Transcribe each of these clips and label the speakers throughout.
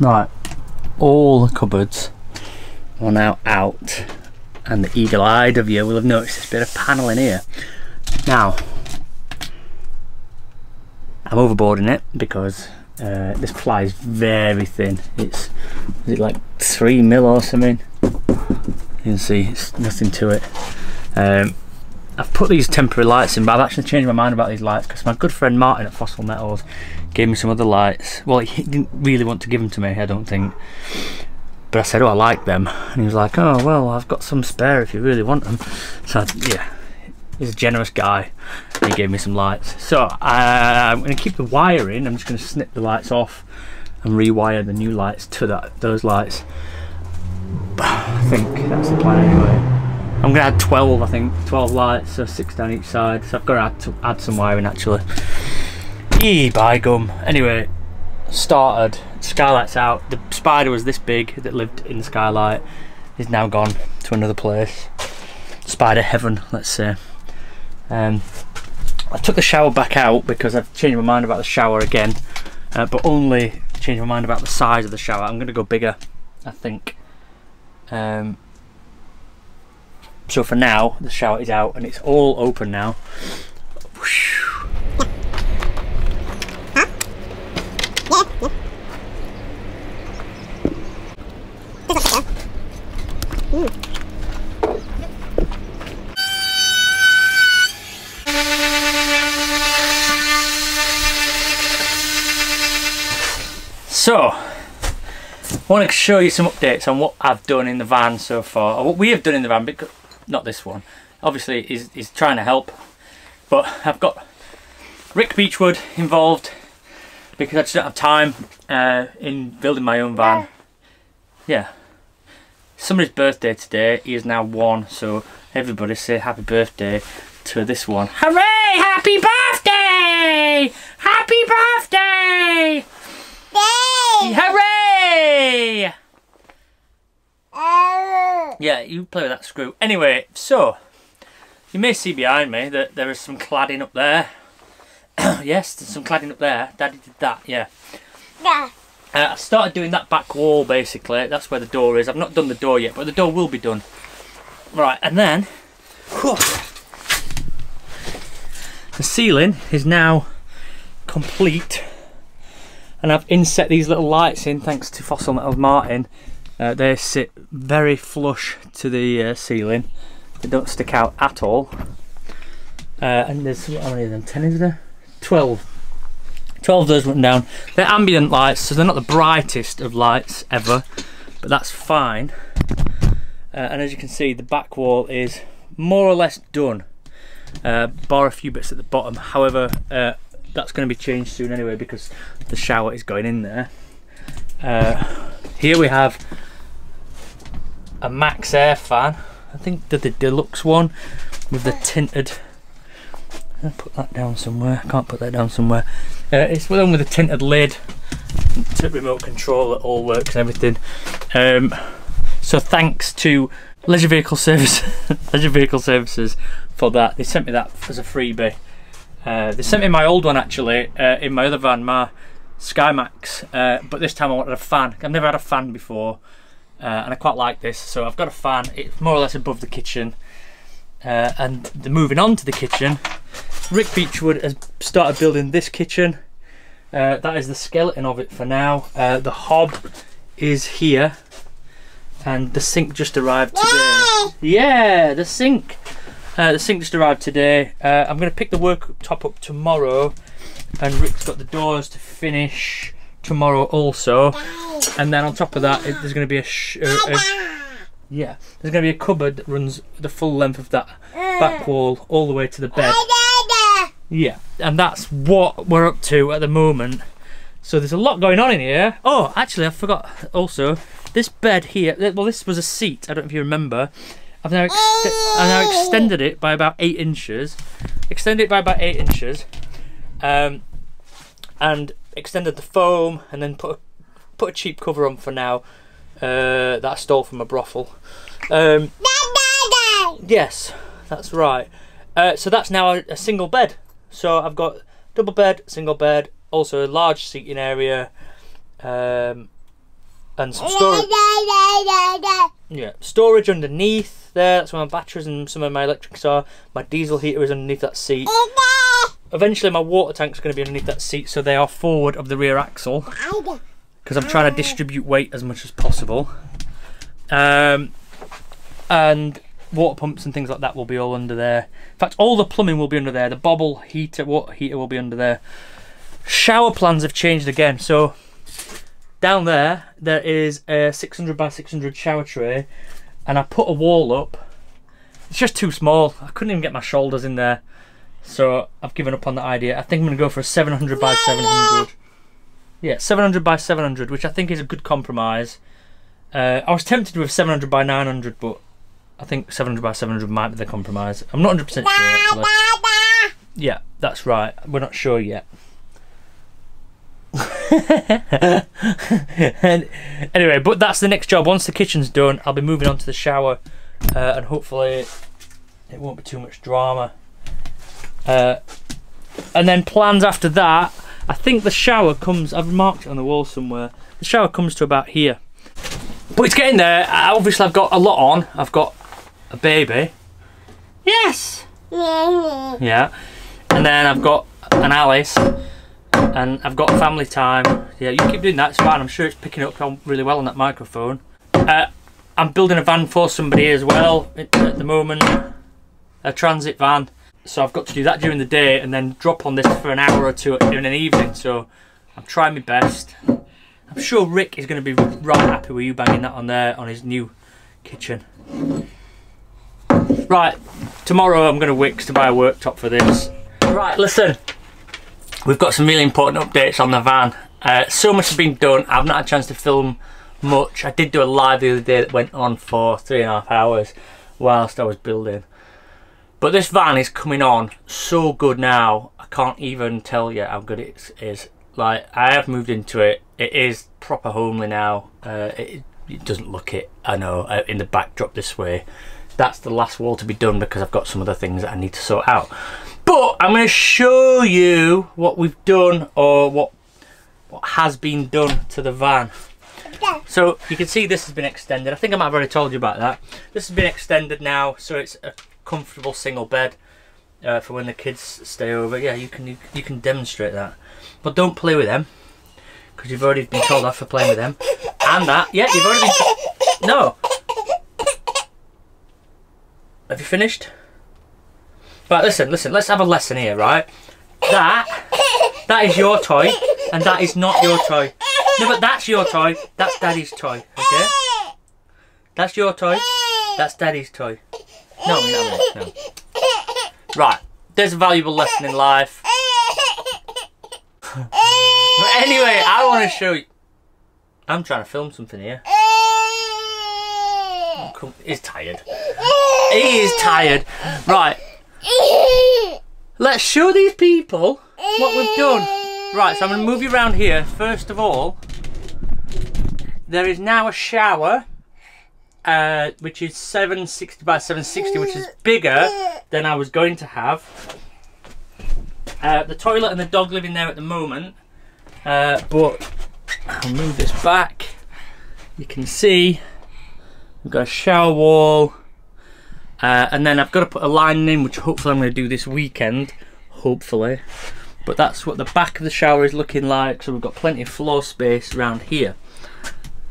Speaker 1: Right, all the cupboards are now out and the eagle-eyed of you will have noticed this bit of panel in here. Now, I'm overboarding it because uh, this ply is very thin. It's is it like three mil or something? You can see it's nothing to it. Um, I've put these temporary lights in, but I've actually changed my mind about these lights because my good friend Martin at Fossil Metals gave me some other lights. Well, he didn't really want to give them to me, I don't think. But I said, oh, I like them. And he was like, oh, well, I've got some spare if you really want them. So, I, yeah, he's a generous guy. He gave me some lights. So, uh, I'm going to keep the wire in. I'm just going to snip the lights off and rewire the new lights to that those lights. I think that's the plan anyway. I'm to add 12, I think, 12 lights, so six down each side. So I've got to add, to, add some wiring actually. Eee, by gum. Anyway, started, skylight's out. The spider was this big that lived in the skylight, is now gone to another place. Spider heaven, let's say. Um, I took the shower back out because I've changed my mind about the shower again, uh, but only changed my mind about the size of the shower. I'm to go bigger, I think. Um, so for now, the shower is out and it's all open now. So, I want to show you some updates on what I've done in the van so far, or what we have done in the van, because not this one. Obviously, he's, he's trying to help, but I've got Rick Beechwood involved because I just don't have time uh, in building my own van. Yeah. Somebody's birthday today. He is now one, so everybody say happy birthday to this one. Hooray! Happy birthday! Happy birthday!
Speaker 2: Yay!
Speaker 1: Hooray! Yeah, you play with that screw. Anyway, so you may see behind me that there is some cladding up there. yes, there's some cladding up there. Daddy did that, yeah.
Speaker 2: Yeah.
Speaker 1: Uh, I started doing that back wall basically. That's where the door is. I've not done the door yet, but the door will be done. Right, and then whew, the ceiling is now complete, and I've inset these little lights in thanks to Fossil Metal Martin. Uh, they sit very flush to the uh, ceiling. They don't stick out at all. Uh, and there's how many of them? Ten is there? Twelve. 12 of those went down. They're ambient lights, so they're not the brightest of lights ever, but that's fine. Uh, and as you can see, the back wall is more or less done, uh, bar a few bits at the bottom. However, uh, that's going to be changed soon anyway because the shower is going in there. Uh, here we have a MaxxAir fan. I think the, the deluxe one with the tinted I'll put that down somewhere. I can't put that down somewhere. Uh, it's one with a tinted lid, to remote control it all works and everything. Um, so thanks to Leisure Vehicle Service, Leisure Vehicle Services for that. They sent me that as a freebie. Uh, they sent me my old one actually uh, in my other van, my Skymax, uh, but this time I wanted a fan. I've never had a fan before, uh, and I quite like this. So I've got a fan. It's more or less above the kitchen. Uh, and the, moving on to the kitchen, Rick Beechwood has started building this kitchen. Uh, that is the skeleton of it for now. Uh, the hob is here, and the sink just arrived today. Yeah, the sink. Uh, the sink just arrived today. Uh, I'm going to pick the worktop up tomorrow, and Rick's got the doors to finish tomorrow also. And then on top of that, it, there's going to be a, sh- a, a yeah, there's going to be a cupboard that runs the full length of that back uh. wall all the way to the bed. Yeah, and that's what we're up to at the moment. So there's a lot going on in here. Oh, actually, I forgot also, this bed here, well, this was a seat, I don't know if you remember. I've now, I've now extended it by about eight inches. Extended it by about eight inches. Um, and extended the foam and then put a, put a cheap cover on for now uh, that I stole from a brothel. Um, yes, that's right. Uh, so that's now a, a, single bed. So I've got double bed, single bed, also a large seating area. Um, and some storage. Yeah, storage underneath there. That's where my batteries and some of my electrics are. My diesel heater is underneath that seat. Eventually, my water tank's are going to be underneath that seat, so they are forward of the rear axle because I'm trying to distribute weight as much as possible. Um, and water pumps and things like that will be all under there. In fact, all the plumbing will be under there. The bobble heater, water heater will be under there. Shower plans have changed again. So down there, there is a 600 by 600 shower tray, and I put a wall up. It's just too small. I couldn't even get my shoulders in there. So I've given up on that idea. I think I'm going to go for a 700 by 700. Yeah, 700 by 700, which I think is a good compromise. Uh, I was tempted with 700 by 900, but I think 700 by 700 might be the compromise. I'm not 100% sure actually. Yeah, that's right. We're not sure yet. and anyway, but that's the next job. Once the kitchen's done, I'll be moving on to the shower, uh, and hopefully it won't be too much drama. Uh, and then plans after that. I think the shower comes. I've marked it on the wall somewhere. The shower comes to about here, but it's getting there. Obviously, I've got a lot on. I've got a baby. Yes. Yeah. And then I've got an Alice. And I've got family time. Yeah, you keep doing that, it's fine. I'm sure it's picking up really well on that microphone. Uh, I'm building a van for somebody as well at the moment. A transit van. So I've got to do that during the day and then drop on this for an hour or two in an evening. So I'm trying my best. I'm sure Rick is going to be right happy with you banging that on there on his new kitchen. Right, tomorrow I'm going to Wickes to buy a worktop for this. Right, listen, we've got some really important updates on the van. Uh, so much has been done, I've not had a chance to film much. I did do a live the other day that went on for three and a half hours whilst I was building. But this van is coming on so good now, I can't even tell you how good it is. Like, I have moved into it, it is proper homely now. Uh, it, it doesn't look it, I know, uh, in the backdrop this way that's the last wall to be done because I've got some other things that I need to sort out. But I'm going to show you what we've done or what what has been done to the van. So you can see this has been extended. I think I might have already told you about that. This has been extended now, so it's a comfortable single bed uh, for when the kids stay over. Yeah, you can you, you can demonstrate that, but don't play with them because you've already been told off for playing with them. And that, yeah, you've already been. No, have you finished? Right, listen, listen, let's have a lesson here, right? That, that is your toy, and that is not your toy. No, but that's your toy, that's Daddy's toy, okay? That's your toy, that's Daddy's toy. No, no, no. Right, there's a valuable lesson in life. but anyway, I want to show you. I'm trying to film something here. He's tired. He is tired. Right. Let's show these people what we've done. Right, so I'm going to move you around here. First of all, there is now a shower, uh, which is 760 by 760, which is bigger than I was going to have. Uh, the toilet and the dog live in there at the moment, uh, but I'll move this back. You can see we've got a shower wall, uh, and then I've got to put a line in, which hopefully I'm going to do this weekend. Hopefully. But that's what the back of the shower is looking like. So we've got plenty of floor space around here.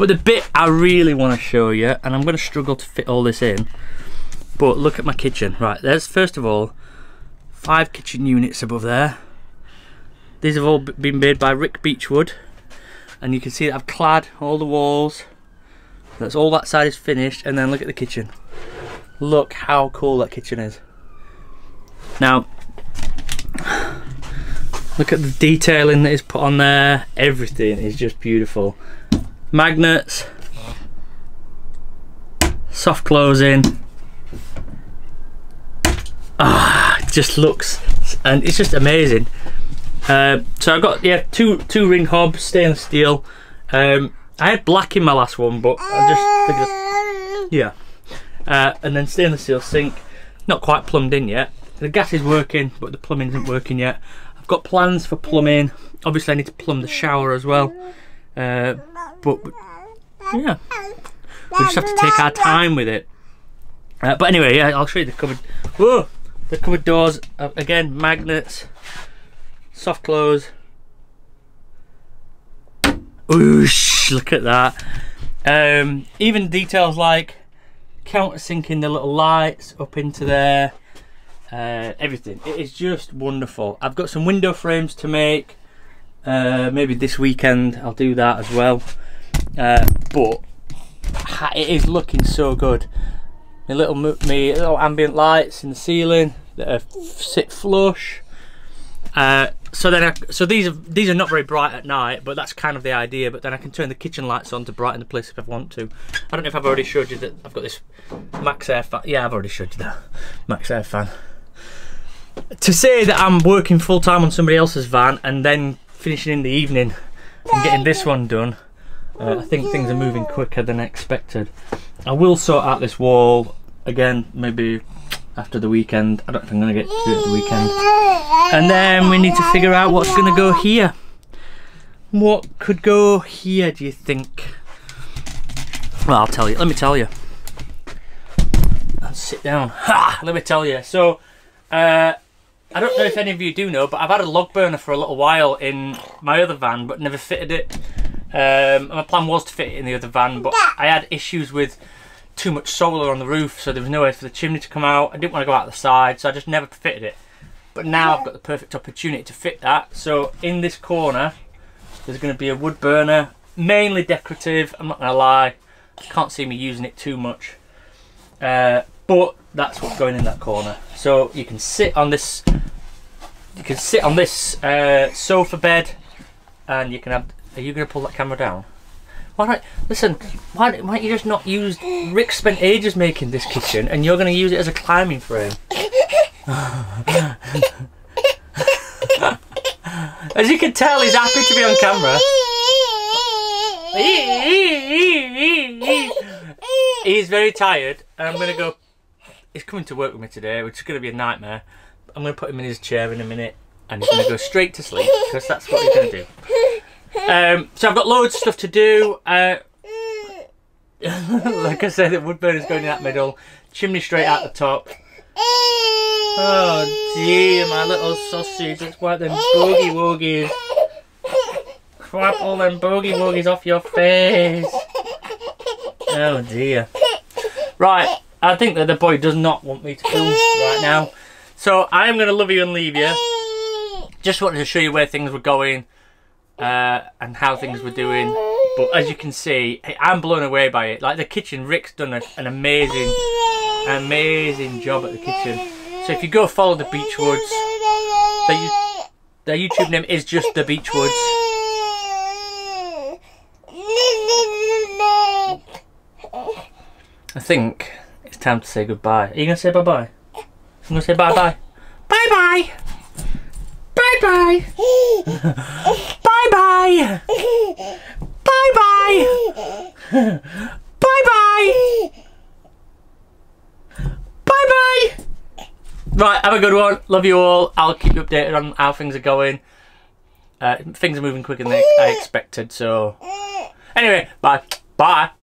Speaker 1: But the bit I really want to show you, and I'm going to struggle to fit all this in. But look at my kitchen. Right, there's first of all, five kitchen units above there. These have all been made by Rick Beechwood. And you can see that I've clad all the walls. That's all that side is finished. And then look at the kitchen. Look how cool that kitchen is. Now, look at the detailing that is put on there. Everything is just beautiful. Magnets, soft closing. Ah, it just looks, and it's just amazing. Uh, so I got yeah two two ring hobs, stainless steel. Um, I had black in my last one, but I just figured, yeah. Uh, and then stainless steel sink, not quite plumbed in yet. The gas is working, but the plumbing isn't working yet. I've got plans for plumbing. Obviously, I need to plumb the shower as well. Uh, but Yeah. We just have to take our time with it. Uh, but anyway, yeah, I'll show you the cupboard. Whoa! The cupboard doors, uh, again, magnets, soft close. Oosh, look at that. Um, even details like countersinking the little lights up into there. Uh, everything. It is just wonderful. I've got some window frames to make. Uh, maybe this weekend I'll do that as well. Uh, but it is looking so good. My little, my little ambient lights in the ceiling that are sit flush. Uh, so then, I, so these are these are not very bright at night, but that's kind of the idea. But then I can turn the kitchen lights on to brighten the place if I want to. I don't know if I've already showed you that I've got this Maxxair fan. Yeah, I've already showed you that Maxxair fan. To say that I'm working full time on somebody else's van and then finishing in the evening and getting this one done, uh, I think things are moving quicker than expected. I will sort out this wall again, maybe after the weekend. I don't think I'm going to get to do it the weekend. And then we need to figure out what's going to go here. What could go here, do you think? Well, I'll tell you. Let me tell you. Let's sit down. Ha! Let me tell you. So, uh, I don't know if any of you do know, but I've had a log burner for a little while in my other van, but never fitted it. Um, my plan was to fit it in the other van, but I had issues with too much solar on the roof, so there was no way for the chimney to come out. I didn't want to go out the side, so I just never fitted it. But now I've got the perfect opportunity to fit that. So in this corner, there's going to be a wood burner, mainly decorative. I'm not going to lie, can't see me using it too much. Uh, but that's what's going in that corner. So you can sit on this, you can sit on this uh, sofa bed, and you can have. Are you going to pull that camera down? Why not? Listen, why, why don't you just not use? Rick spent ages making this kitchen, and you're going to use it as a climbing frame. as you can tell, he's happy to be on camera. He's very tired, and I'm going to go. He's coming to work with me today, which is going to be a nightmare. I'm going to put him in his chair in a minute, and he's going to go straight to sleep because that's what he's going to do. Um, so I've got loads of stuff to do. Uh, like I said, the wood burner's going in that middle, chimney straight out the top. Oh dear, my little sausage, it's quite them boogie woogies. Crap all them boogie woogies off your face. Oh dear. Right, I think that the boy does not want me to film right now. So I am going to love you and leave you. Just wanted to show you where things were going uh, and how things were doing. But as you can see, I'm blown away by it. Like the kitchen, Rick's done a, an amazing, amazing job at the kitchen. So if you go follow the Beechwoods, their, their YouTube name is just the Beechwoods. I think it's time to say goodbye. Are you going to say bye-bye? I'm going to say bye-bye. Bye-bye! Bye-bye! Bye-bye! Bye-bye! Bye-bye! Bye-bye! Right, have a good one. Love you all. I'll keep you updated on how things are going. Uh, things are moving quicker than I expected, so... Anyway, bye. Bye.